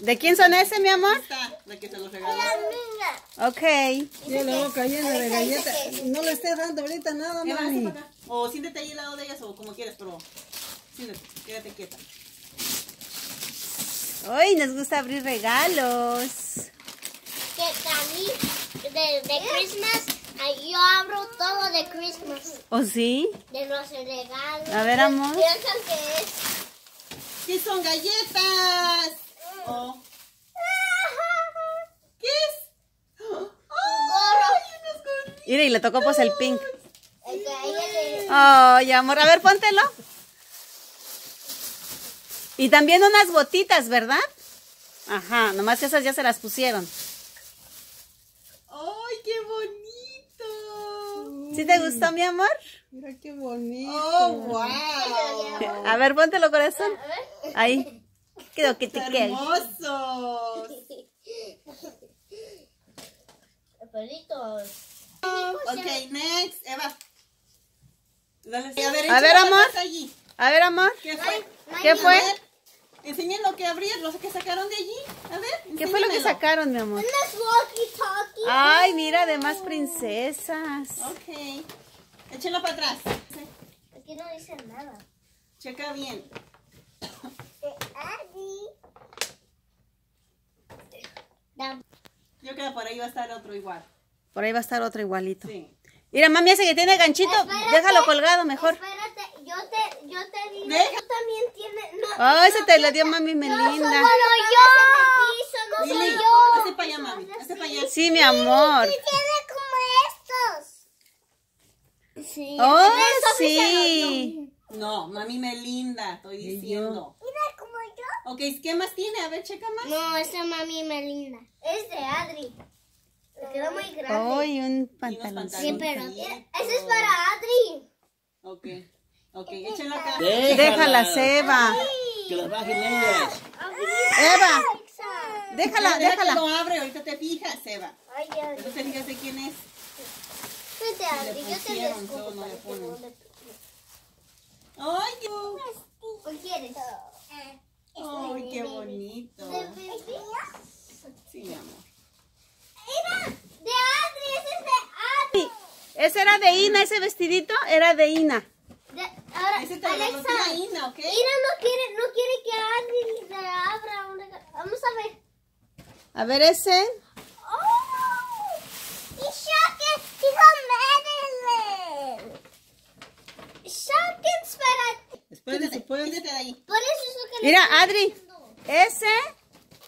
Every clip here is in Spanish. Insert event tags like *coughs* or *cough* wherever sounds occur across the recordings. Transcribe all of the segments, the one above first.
¿De quién son ese, mi amor? La que se los regaló. Ok. Tiene la boca llena de galletas. No le estés dando ahorita nada, ¿Qué vas a hacer mami. para acá? O siéntate ahí al lado de ellas o como quieras, pero siéntate, quédate quieta. Hoy nos gusta abrir regalos. Que a mí, de, de Christmas, ay, yo abro todo de Christmas. ¿O sí? De los regalos. A ver, amor. Piensan que es. ¿Qué son galletas? Oh, ¿Qué es? ¡Ay, unos gorritos! Mira, y le tocó pues el pink. Ay, amor, a ver, póntelo. Y también unas botitas, ¿verdad? Ajá, nomás que esas ya se las pusieron. ¡Ay, qué bonito! ¿Sí te gustó, mi amor? Mira qué bonito. ¡Oh, wow! A ver, póntelo, corazón. Ahí. Quedó que te quede. ¡Hermosos! Pelitos. Ok, next. Eva. Dale, a ver, A ver, échale amor. allí. A ver, amor. ¿Qué fue? ¿Qué fue? Enseñen lo que abrieron, lo que sacaron de allí. A ver, ¿Qué fue lo que sacaron, mi amor? Unas walkie-talkie. Ay, mira, además princesas. Ok. Échenlo para atrás. Aquí no dice nada. Checa bien. Yo creo que por ahí va a estar otro igual. Por ahí va a estar otro igualito. Sí. Mira, mami, ese que tiene ganchito, Espérate. déjalo colgado mejor. Espérate, yo te, yo te digo, Deja. tú también tienes, no, Oh, ese te lo dio mami no Melinda. solo yo, no soy yo. hazte para allá, mami. Hazte para allá. Sí, mi amor. Tiene como estos. Sí. Oh, sí sí. No, mami Melinda, estoy diciendo. Mira. Ok, ¿qué más tiene? A ver, checa más. No, esa mami Melinda. Es de Adri. Le quedó muy grande. Ay, un Y pantalón. Sí, pero ese es para Adri. Ok. Ok, échenlo acá. Déjala, Seba. Que las bajen ellas. Eva, déjala, que déjala. lo abre, ahorita te fijas, Eva. Ay, ya. Pero te fijas de quién es. Vete, Adri, yo te descubro no le ponen. no Ay, yo. ¿Cuál quieres? Ay, qué bonito. Sí, mi amor. Mira, de Adri, ese es de Adri. Ese era de Ina, ese vestidito era de Ina. De- ahora, Ese te lo Alexa, tía Ina, ¿ok? Ina no quiere, no quiere que Adri le abra un regalo. Vamos a ver. A ver ese. ¡Oh! ¡Y Shockens! ¡Dijo Madeline! ¡Shockens para ti! Espérate, Quítate, quítate de ahí. Por eso es lo que le Mira, Adri, ese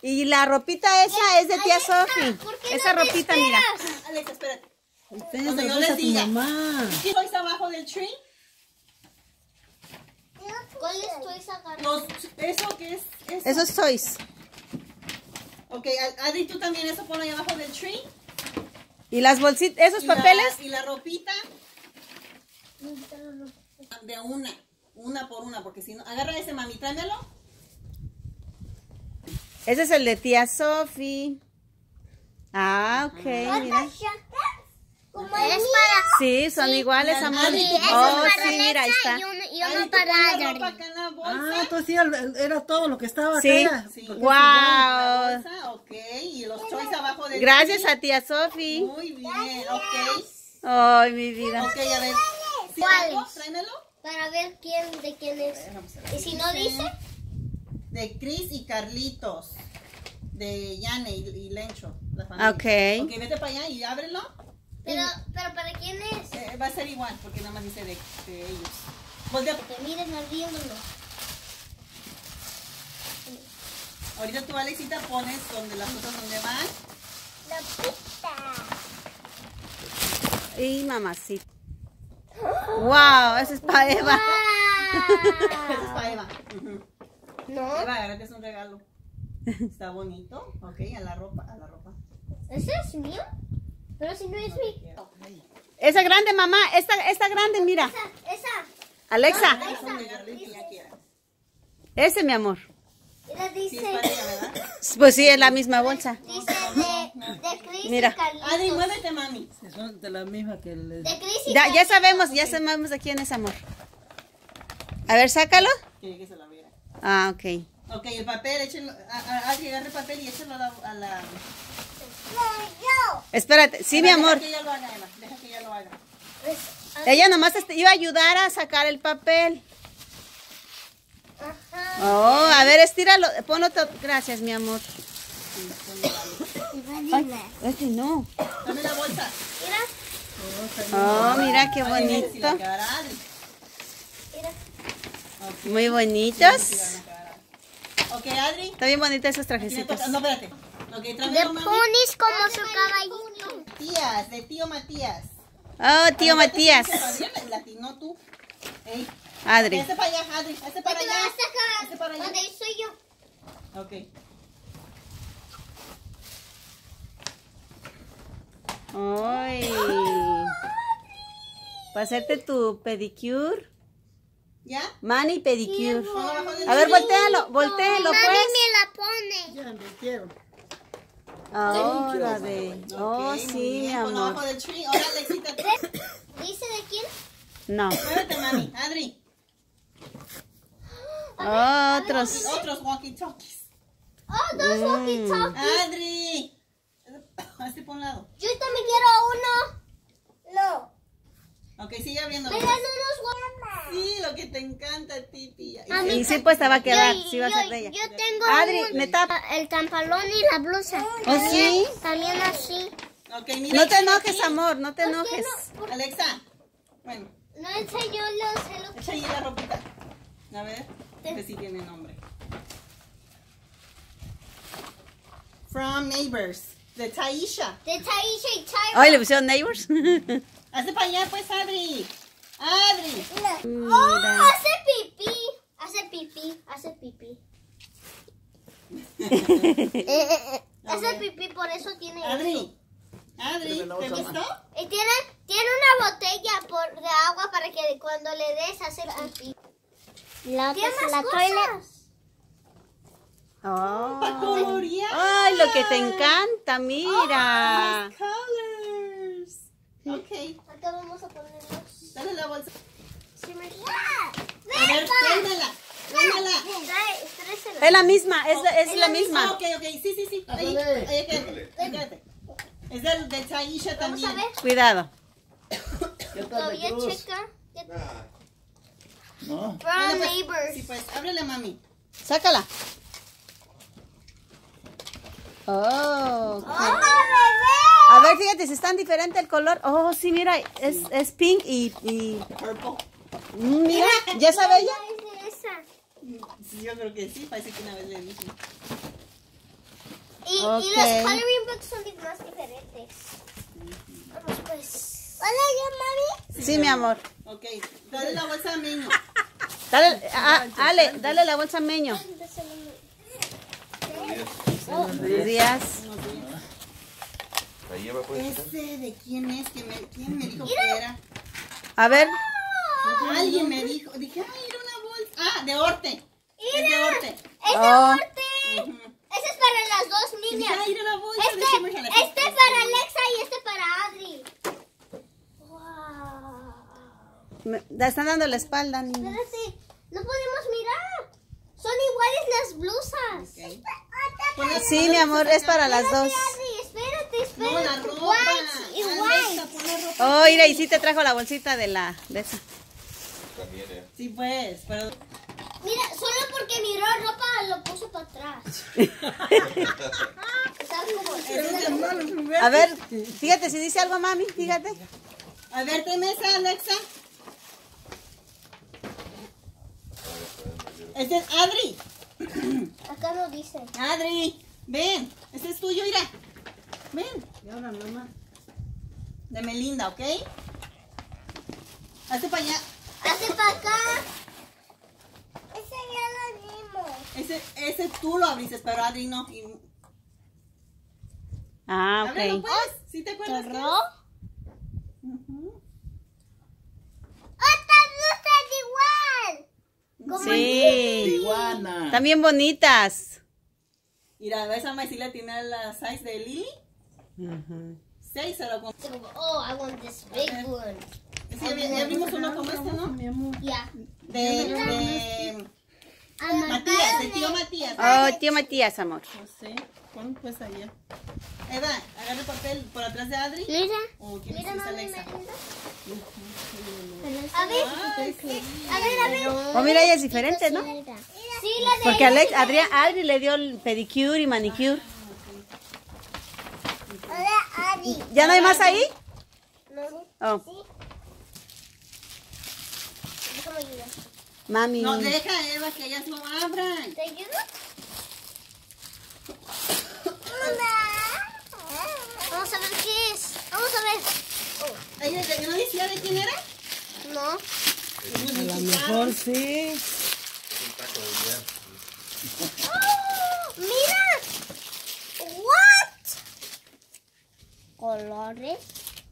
y la ropita esa es de tía Sofi. ¿por qué Esa no ropita, mira. Alexa, espérate. Vez les diga. mamá. ¿Qué toys abajo del tree? ¿Cuál estoy sacando? Los, ¿Eso qué es? Eso. Esos toys. Ok, Adri, tú también eso ponlo ahí abajo del tree. Y las bolsitas, esos Y la- papeles. y la ropita de una. Una por una, porque si no. Agarra ese, mami, tráemelo. Ese es el de tía Sofi. Ah, ok, mira. Es para... Sí, son iguales, mira, amor. Ese Oh, sí, mira, ahí está. y uno, y uno para bolsa. Ah, entonces sí, era todo lo que estaba Sí. acá. Sí. Wow. Bolsa, ok. Y los toys abajo del Gracias a tía Sofi. Muy bien, ok. Ay, mi vida. Ok, a ver. ¿Sí, ¿Cuáles? Tráemelo. Para ver quién, de quién es. Y si no dice, De Chris y Carlitos. De Yane y, y Lencho. La familia. Ok. Ok, vete para allá y ábrelo. pero, pero ¿para quién es? Eh, va a ser igual, porque nada más dice de, de ellos. Voltea. Que miren abriéndolo. Ahorita tú, Alexita, pones donde las cosas donde van. La pista. Y mamacita. Wow, ese es para Eva. Eso es para *laughs* Eva. No, Eva, agárrate es un regalo. Está bonito. Ok, a la ropa, a la ropa. ese es mío. Pero si no es mi. Esa grande, mamá. Esta, esta grande, mira. Esa, esa. Alexa, ese, mi amor. Ella Sí, es dice, ella. *coughs* Pues sí, es la misma bolsa. dice de, de Chris Mira. y Carlitos. Adri, muévete, mami. Son de la misma que les... De Chris y Ya, ya sabemos, ya sabemos de quién es amor. A ver, sácalo. Quiere que se la viera. Ah, ok. Ok, el papel, échenlo. Adri, agarre el papel y échenlo a la. A la... Espérate, sí, mi Deja amor. que ella lo haga, Eva. Deja que ella lo haga. Ella nomás iba a ayudar a sacar el papel. Oh, a ver, estíralo. Pon otro. Gracias, mi amor. Ay, ese no. Dame la bolsa. Oh, mira qué Adri, mira la bonito. Muy bonitos. Ok, Adri. Está bien bonitos esos trajecitos. No, espérate. Ok, De tráemelo, mami. ponis como su caballito. Matías, de tío Matías. Oh, tío Matías. Adri, Latino tú. Ey. Adri. Este para allá, Adri. Este para allá. Este para allá. donde soy yo. Ok. Ay. Para hacerte tu pedicure. ¿Ya? Mani pedicure. A ver, voltealo, voltealo, Mami pues. me la pone. Ya, me quiero. Ahora de. Oh, sí. Ponlo abajo amor. del tree. Ahora, tú. *coughs* ¿Dice de quién? No. Muévete, mami. Adri. Otros. Otros walkie-talkies. Oh, dos walkie talkies. Adri. Este por un lado. Yo también quiero uno. No. Ok, sigue abriendo. Dan unos Sí, lo que te encanta a ti, tía. Mami, Y sí, pues te va a quedar. Yo- Sí, va a ser de ella. Yo tengo Adri, un- me tapa. el pantalón y la blusa. ¿Oh, sí? También así. Ok, mira. No te aquí. enojes, amor, no te ¿Por qué enojes. no? ¿Por- Alexa. Bueno, No enseñó los celos. echa ahí la ropita. A ver. Este sí tiene nombre. From Neighbors. De Taisha. De Taisha y Tyra. Ay, le pusieron neighbors. *laughs* Hazte para allá, pues, Adri. Adri. Oh, hace pipí. Hace pipí. Hace pipí. *laughs* hace pipí, por eso tiene eso. Adri. Adri, ¿te gustó? Y tiene, tiene una botella por, de agua para que cuando le des hace pipí. La ¿Tiene más cosas? Oh. Para colorear. Ay, lo que te encanta, mira. Colors. Ok. Acá vamos a ponerlos. Dale la bolsa. Sí, me- A ver. Es la misma, es, la- es la Ah, misma. ok, ok. Sí, sí, sí. Ahí, ahí, quédate. Es del de Taisha Vamos también. a ver. Cuidado. ¿Qué tal Todavía checa. No. From Dale, pues. neighbors. Sí, pues, ábrele, mami. Sácala. Oh. ok. ¡Oh, A ver, fíjate, si están diferente el color. Oh, sí, mira, es, es pink y, y- Purple. mm, mira, ¿ya sabe ella? Sí, yo creo que sí. Parece que una vez le dije. Y, los coloring books son más diferentes. Vamos pues. Hola, yo, mami. Sí, mi amor. Ok. Dale la bolsa a Meño. Dale, a- Ale, dale la bolsa a Meño. Buenos días. La lleva. ¿Ese de quién es? ¿Quién me, quién me dijo que era? A ver, Alguien me dijo. Dije, ay, era una bolsa. Ah, de Orte. Es de Orte. ¡Es de Oh. Orte! Ese es para las dos Dije, niñas. ay, era una bolsa de Este, Shimmer. este para Alexa y este para Adri. Wow. me, le están dando la espalda, niña. Espérate, no podemos mirar. Son iguales las blusas. Ponle- Sí, mi amor, es para las dos. Espérate, espérate, la ropa. Oh, mira, y sí te trajo la bolsita de la, de esa. También, eh. Sí, pues, pero Mira, solo porque miró ropa lo puso para atrás. *laughs* A ver, fíjate si dice algo, mami, fíjate. A ver, tráeme esa, Alexa. Este es Adri. Acá no dice. Adri, ven. Este es tuyo, mira. Ven. Y ahora mamá. De Melinda, ¿ok? Hazte para allá. Hace para acá. Ese ya lo vimos. Ese, ese tú lo abriste, pero Adri no. Y- Ah, Ábrelo, ok. pues. ¿Sí te acuerdas? es? Como Sí. Iguana. También bonitas. Mira, esa ma sí le tiene la size de Lily. Seis se lo compré. Oh, I want this big one. Sí, ya, ya vimos uno como este, ¿no? Mi amor. Yeah. De, de Matías, de tío Matías. Oh, tío Matías, amor. No sé. Pon pues allá. Eva, agarra el papel por atrás de Adri. Mira. ¿O quién Mira, mami, Alexa? A ver, a ver, a ver. Oh, mira, ella es diferente, ¿no? Sí, la de Porque Alex, Adrián, Adri le dio el pedicure y manicure. Hola, Adi. ¿Ya no hay más ahí? No, Oh, ayudar. Mami. No, deja Eva que ellas lo abran. ¿Te ayudo? Hola. Vamos a ver qué es. Vamos a ver. ¿Ella de- no decía de quién era? No. A lo mejor sí. ¡Oh! ¡Mira! ¿What? Colores.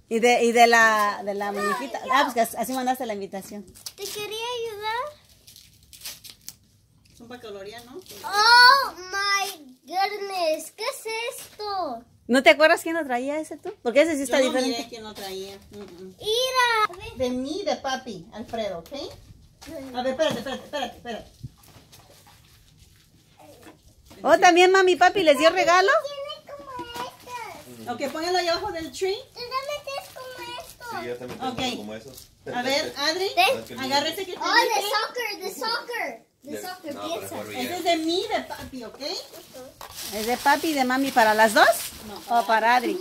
Y de, y de la, de la muñequita. Ah, pues que así mandaste la invitación. Te quería. Son para colorear, ¿no? Oh my goodness. ¿Qué es esto? ¿No te acuerdas quién lo traía ese tú? Porque ese sí está Yo no diferente. miré quién lo traía. Mm. Mira. De mí, de papi, Alfredo, ¿ok? A ver, espérate, espérate, espérate, espérate. Oh, también mami papi les dio regalo. Tiene como estas. Ok, póngalo ahí abajo del tree. Tú también tienes como esto. Sí, yo también tengo Ok. como esos. A ver, *laughs* Adri, agárrese que te Oh, de soccer, de soccer. De soccer, no, piensa. ya. es de mí, de papi, ¿ok? ¿Es de papi y de mami para las dos? No. ¿O para Adri?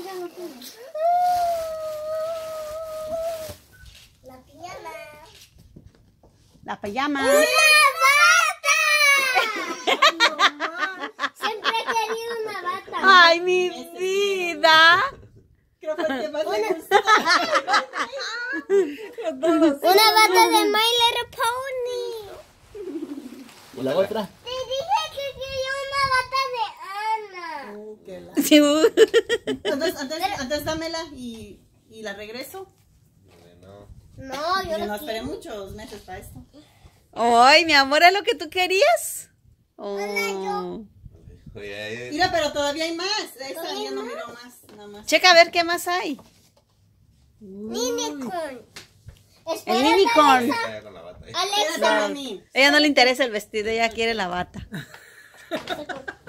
La pijama. La pijama. ¡Una bata! *laughs* Siempre he querido una bata. Ay, mi vida. Creo que que más le gustó. *laughs* Una bata de My Little Pony. ¿Y la otra? Te dije que quería una bata de Ana. Uh, qué la- *laughs* Sí, uh. Entonces, antes, antes dámela y, y la regreso. No. No, yo Yo no no esperé quiero. muchos meses para esto. Ay, mi amor, ¿es lo que tú querías? Oh. Oye, Mira, pero todavía hay más. Esta ya no miro más, nada más. Checa a ver qué más hay. Unicorn. El Espérate, unicorn. Alexa. Alexa. Ella no le interesa el vestido, ella quiere la bata.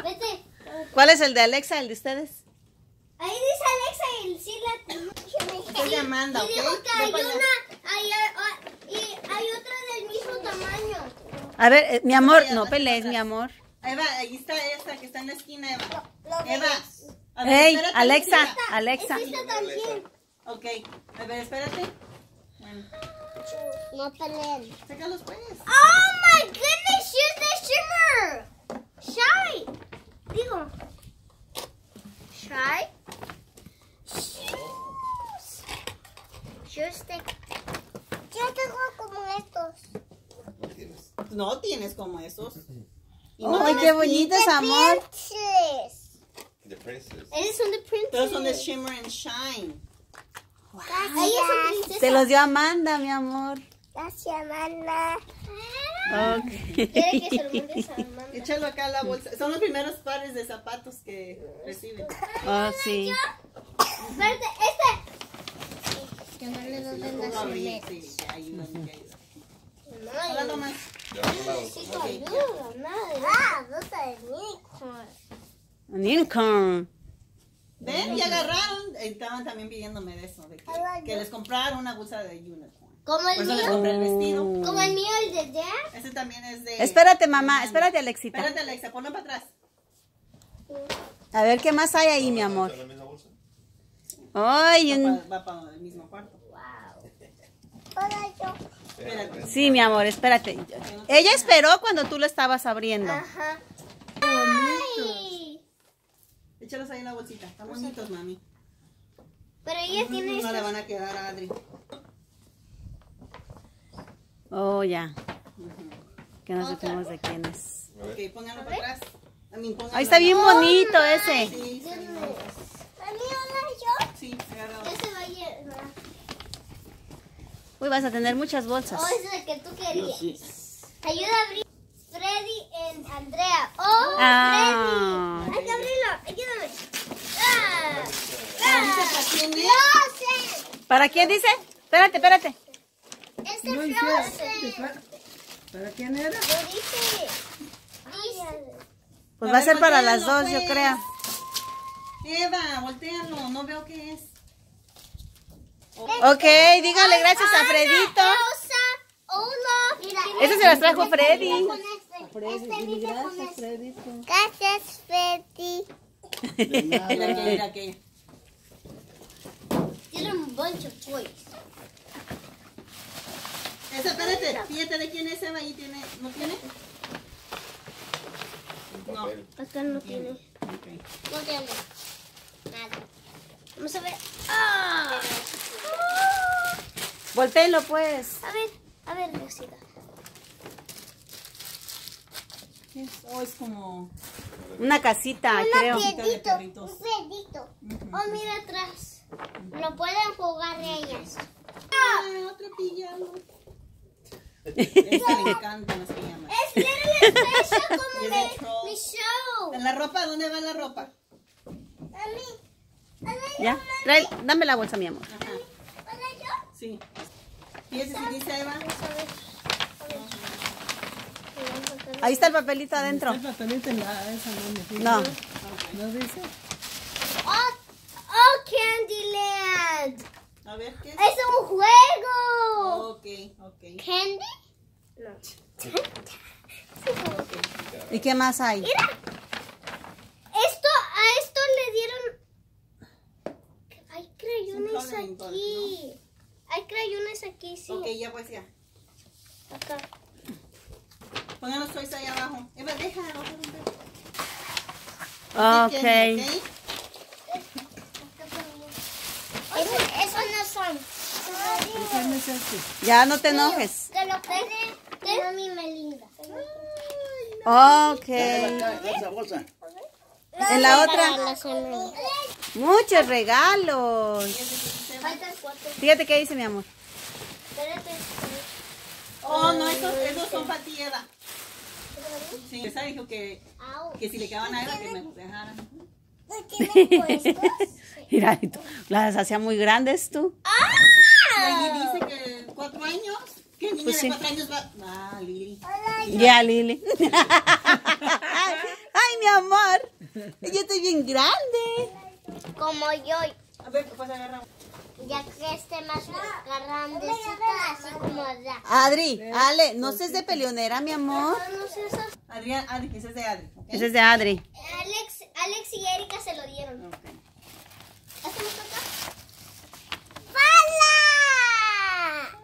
vete. ¿Cuál es el de Alexa, el de ustedes? Ahí dice Alexa y sí la Estoy llamando, Y ¿ok? dijo que Ve hay una, hay, y hay otra del mismo tamaño. A ver, eh, mi amor, no pelees, mi amor. Eva, ahí está esta que está en la esquina, Eva. Lo Eva. ves. a ver, Ey, espérate, Alexa. Alexa. También. Ok, a ver, espérate. Bueno, No peleen. sácalos pues. Oh my goodness, here's the shimmer. Shy. Digo. Shy. Shoes stick. Yo tengo como estos. No tienes. No tienes como esos. Y Ay, no qué bonitos, amor. Princess. The princess. Esos son de princess. Pero son de Shimmer and Shine. Princesa. Se los dio Amanda, mi amor. Gracias, mamá. Ok. Quiere que se lo mandes a mamá. Échalo acá a la bolsa. Son los primeros pares de zapatos que reciben. Oh, sí. Espérate, este. Que no le doy ¿Cómo abrir? Sí, ya, ayúdame, ya, ayúdame. No, Hola, Tomás. De otro lado. necesito ayuda. Nada de Ah, de unicorn. Unicorn. Ven, ya agarraron. Estaban también pidiéndome de eso. De que, que les compraron una bolsa de unicorn. Como el mío. compré el vestido. Como el mío, el de Dad. Ese también es de. Espérate, mamá, espérate, Alexita. Espérate, Alexa, ponlo para atrás. A ver qué más hay ahí, mi amor. ¿En la misma bolsa? Ay, Va un... para, va para el mismo cuarto. Hola, yo. Espérate. Sí, mi amor, espérate. Ella esperó cuando tú lo estabas abriendo. Ajá. Ay. Échalos ahí en la bolsita. Están bonitos, mami. Pero ella tiene No le van a quedar a Adri. Oh, ya. Que no supimos de quién es. Ok, pónganlo para atrás. Ahí está en bien bonito ese. Sí, sí, yo. sí, agarra. Ya se va a llenar. Uy, vas a tener muchas bolsas. Oh, ese es el que tú querías. Ayuda a abrir. Freddy y Andrea. Oh, Ah. Freddy. Hay que abrirlo. Ayúdame. Ah. ¿Para quién es? Frozen. ¿Para quién dice? Espérate, espérate. Este No, tra- ¿Para quién era? Lo dice. Dice. Pues A va a ser para las dos, yo pues. creo. Eva, voltealo, no veo qué es. Ok, dígale gracias a Fredito. Ese se las trajo Freddy. este. Este dice con Gracias, este. Fredito. Gracias, Freddy. Mira aquella, mira aquella. Tiene un bunch of toys. Esa, espérate, fíjate de quién es Eva ahí tiene, ¿no tiene? No. Acá no tiene. No tiene. Nada. Vamos a ver. ¡Ah! Voltéenlo pues. A ver, a ver. ¿Qué es? Oh, es como... Una casita, creo. perritos. Un pedito. Oh, mira atrás. Lo pueden jugar ellas. Ah, otro pijama. Las *laughs* pijamas. Es Little Special como troll. mi show. ¿En la ropa? ¿Dónde va la ropa? A mí. Ya, trae, dame la bolsa, mi amor. Ajá, ¿Para yo? sí. Fíjese si dice Eva. Vamos a ver. Ahí está el papelito adentro. El papelito en la esa no me fijo. No. ¿No dice? Oh, oh, Candyland. A ver, ¿qué es? Es un juego. Ok, ok. ¿Candy? No. ¿Y qué más hay? Mira. Esto, a esto le dieron. Hay crayones aquí. Hay crayones aquí, sí. Ok, ya pues ya. Acá. Pongan los toys ahí abajo. Eva, deja. no te romper. Ok. ¿Ok? Eso, no son. Ya no te enojes. Te lo mami Melinda. Ok. En la otra, muchos regalos. Faltan cuatro. Fíjate qué dice mi amor. Espérate. Oh, no, esos, esos son para ti, Eva. Sí, esa dijo que, que si le quedaban a Eva, que me los dejaran. ¿No tienen puestos? Mira, y tú, las hacía muy grandes tú. Y allí dice que cuatro años. ¿Qué niña Pues sí. de cuatro años va? Ah, Lili. Ya, Lili. *laughs* Ay, mi amor. Yo estoy bien grande. Como yo. A ver, pues agarra. Ya que esté más grandecita, así como allá. Adri, Ale, no seas de peleonera, mi amor. No sé esas. Adrián, Adri, ese es de Adri. Ese es de Adri. Alex, Alex y Erika se lo dieron. Ok. ¿Hacemos.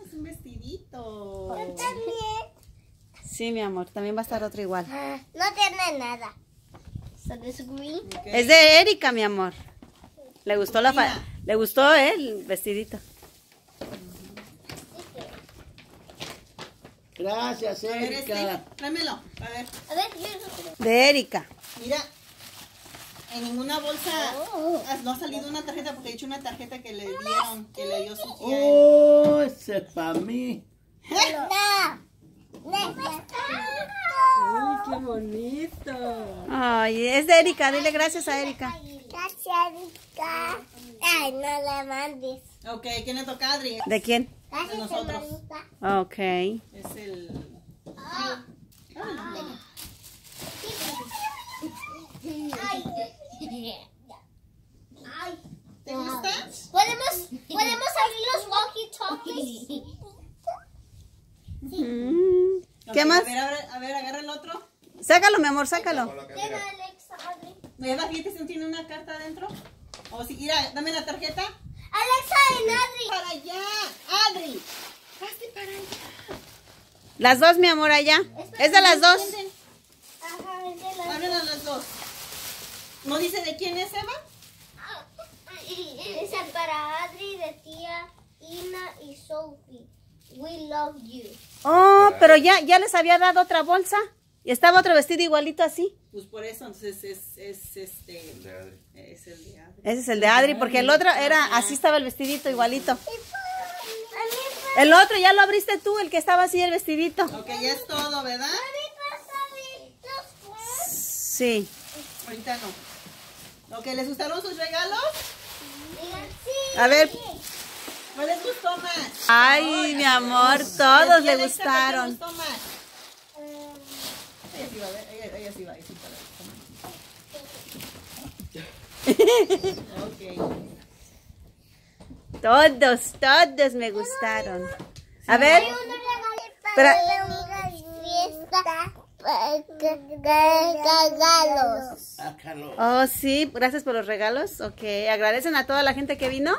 Es un vestidito. También. Sí, mi amor, también va a estar otro igual. No tiene nada. Green. Es de Erika, mi amor. Le gustó la fa- le gustó eh, el vestidito. Gracias, A ver, este. Erika. Tráemelo. A ver, A ver, yo De Erika. mira. En ninguna bolsa Oh. ah, no ha salido una tarjeta porque he hecho una tarjeta que le dieron, que le dio su tía. Oh, ese es para mí. no. Uy, qué bonito. Ay, es de Erika. Dile gracias a Erika. Gracias, Erika. Ay, no la mandes. Ok, ¿quién le toca Adri? ¿De quién? Gracias, nosotros. Ok. Es el... Ah, Ay. Ay. ¿Te gusta? ¿Podemos, ¿Podemos abrir los walkie-talkies? Mm, ¿Qué más? A ver, a ver, a ver, agarra el otro. Sácalo, mi amor, sácalo. Ven. Alexa, abre. Eva, fíjate si no tiene una carta adentro. O si, mira, dame la tarjeta. Alexa y Adri. Para allá, Adri. Hazte para allá. Las dos, mi amor, allá. Es de las dos. ¿Entienden? Ajá, es de la- Ábrenlas las dos. ¿No dice de quién es Eva? Dice para Adri de tía Ina y Sophie. We love you. Oh, pero ya, ya les había dado otra bolsa. Y estaba otro vestido igualito así. Pues por eso, entonces es, es este. El de Adri. Es el de Adri. Ese es el de Adri, porque el otro era, así estaba el vestidito igualito. Mí El otro ya lo abriste tú, el que estaba así el vestidito. Ok, ya es todo, ¿verdad? Sí. Ahorita no. Ok, ¿les gustaron sus regalos? A ver. ¿Cuál les gustó más? Ay, mi amor, ¿A todos le gustaron. gustó más? Ella sí va a ver, ella, ella sí va a decir para Ok. Todos, todos me gustaron. A ver, Pero- Regalos. Oh sí, gracias por los regalos. Ok, agradecen a toda la gente que vino.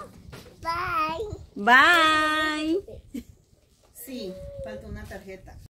Bye. Bye. Sí, falta una tarjeta.